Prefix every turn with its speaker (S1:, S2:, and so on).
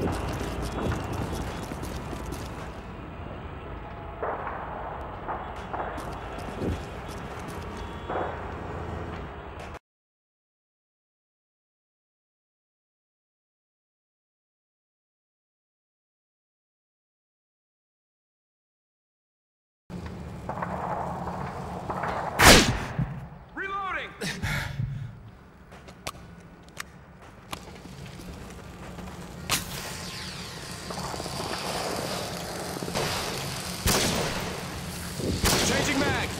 S1: Reloading! Changing mag!